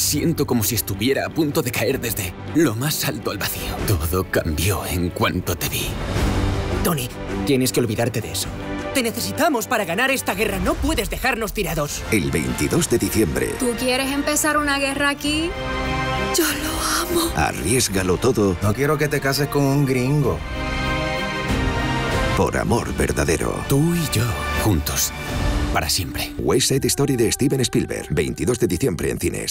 Siento como si estuviera a punto de caer desde lo más alto al vacío. Todo cambió en cuanto te vi. Tony, tienes que olvidarte de eso. Te necesitamos para ganar esta guerra. No puedes dejarnos tirados. El 22 de diciembre. ¿Tú quieres empezar una guerra aquí? Yo lo amo. Arriesgalo todo. No quiero que te cases con un gringo. Por amor verdadero. Tú y yo, juntos. Para siempre. West Side Story de Steven Spielberg. 22 de diciembre en cines.